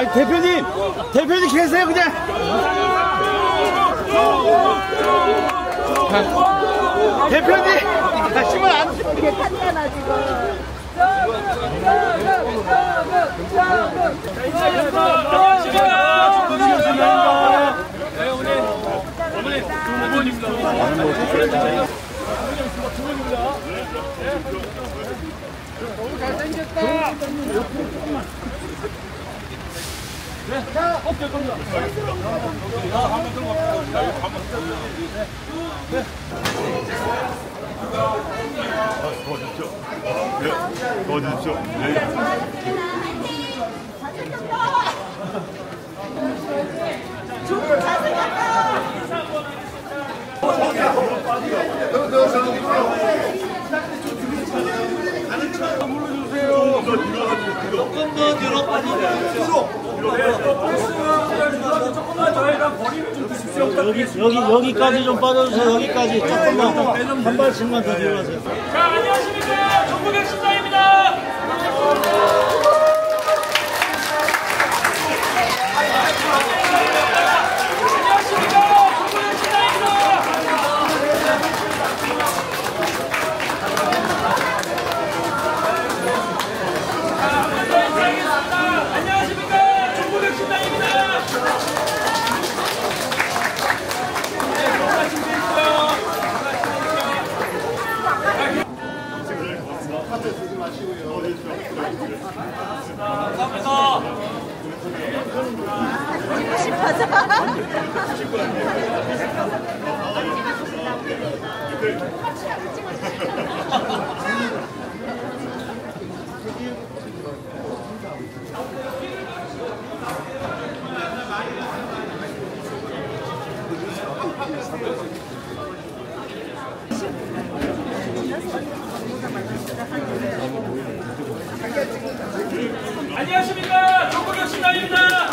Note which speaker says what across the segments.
Speaker 1: 아니 대표님 대표님 계세요 그냥 대표님 하시면 안 돼.
Speaker 2: 이게 탔잖아 지금.
Speaker 3: 안녕하십 네.
Speaker 4: 도와주십시오. 네.
Speaker 3: 조금만 저희랑 거리를 좀 두십시오.
Speaker 5: 여기 여기 여기까지 좀 빠져주세요. 여기까지 조금만 한 발씩만 더 뒤로 가세요.
Speaker 3: 카페 주지 마시고요. 감사합니다. 찍고 싶어서. Thank you. 안녕하십니까. 정국영 신당입니다.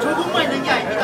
Speaker 3: 조금만 있는 게 아닙니다.